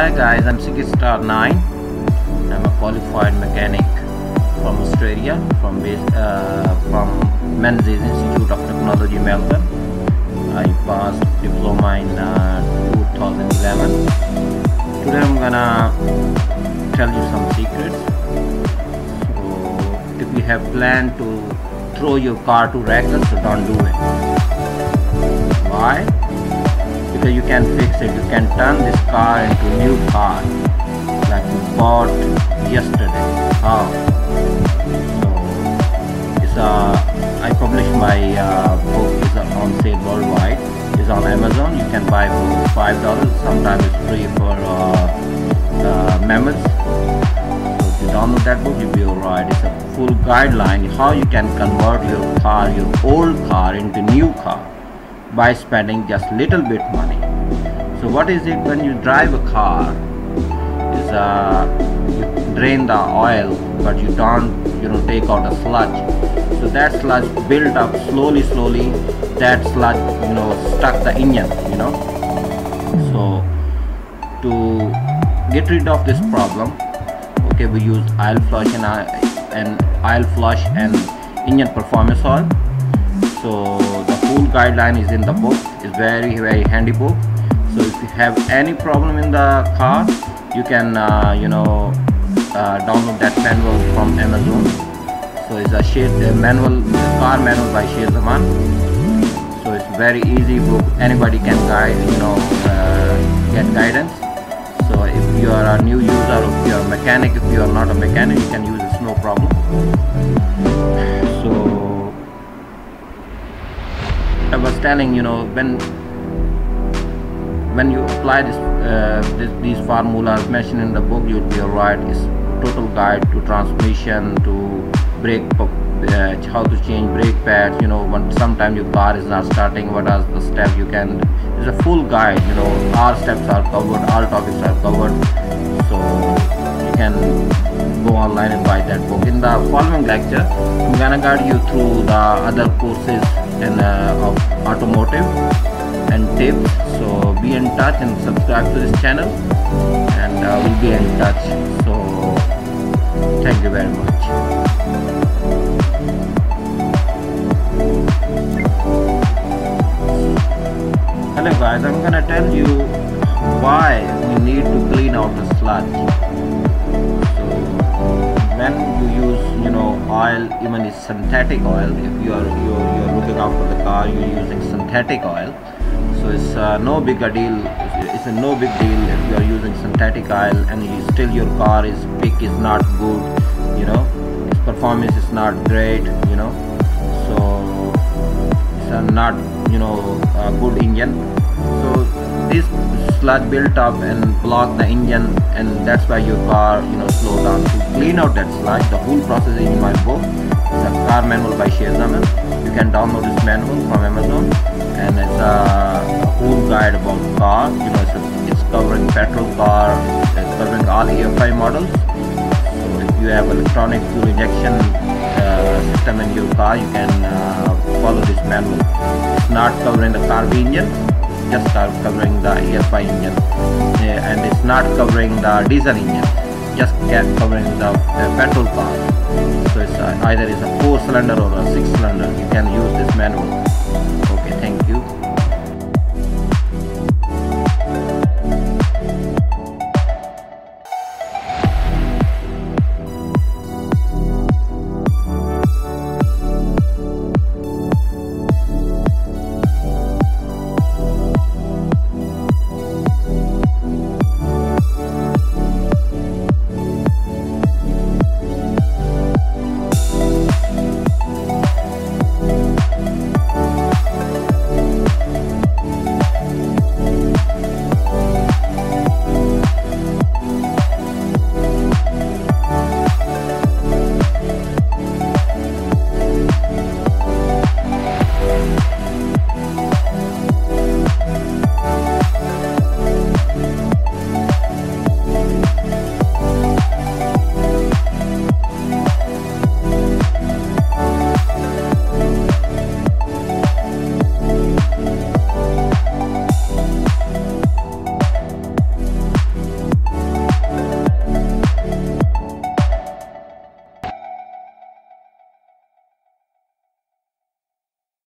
Hi guys, I'm Secret Star 9. I'm a qualified mechanic from Australia, from uh, from Menzies Institute of Technology, Melbourne. I passed diploma in uh, 2011. Today I'm gonna tell you some secrets. So if you have planned to throw your car to wreckers, so don't do it. Why? Because you can fix it. You can turn this car into new car like you bought yesterday. How? So it's uh, I publish my uh, book is on sale worldwide. It's on Amazon. You can buy for five dollars. Sometimes it's free for uh, uh, members. So if you download that book, you'll be alright. It's a full guideline how you can convert your car, your old car, into new car by spending just little bit money. So what is it when you drive a car? Is uh, you drain the oil, but you don't you know take out a sludge. So that sludge built up slowly, slowly. That sludge you know stuck the engine. You know. So to get rid of this problem, okay, we use oil flush and, uh, and oil flush and engine performance oil so full guideline is in the book. It's very very handy book. So if you have any problem in the car you can uh, you know uh, download that manual from amazon. So it's a shade uh, manual car manual by Sher Zaman. So it's very easy book. Anybody can guide you know uh, get guidance. So if you are a new user if you are a mechanic if you are not a mechanic you can use this no problem telling you know when when you apply this, uh, this these formulas mentioned in the book you'll be alright. It's total guide to transmission to brake uh, how to change brake pads you know when sometimes your car is not starting what are the steps you can it's a full guide you know all steps are covered all topics are covered. So you can go online and buy that book. In the following lecture i'm gonna guide you through the other courses in uh, of automotive and tips. So be in touch and subscribe to this channel and uh, we'll be in touch. So thank you very much. Hello guys. I'm gonna tell you why we need to clean out the sludge when you use you know oil even is synthetic oil if you are you're, you're looking after the car you're using synthetic oil. So it's uh, no big a deal it's a no big deal if you are using synthetic oil and you still your car is pick is not good you know. Its performance is not great you know. So it's not you know a good engine. So this sludge built up and block the engine and that's why your car you know slow down to clean out that sludge the whole process is in my book. It's a car manual by Sher Zaman. You can download this manual from Amazon. And it's a, a whole guide about car. You know it's, a, it's covering petrol car it's covering all EFI models. So if you have electronic fuel injection uh, system in your car you can uh, follow this manual. It's not covering the carb engine just start covering the EFI engine and it's not covering the diesel engine just covering the, the petrol car so it's either it's a four cylinder or a six cylinder you can use this manual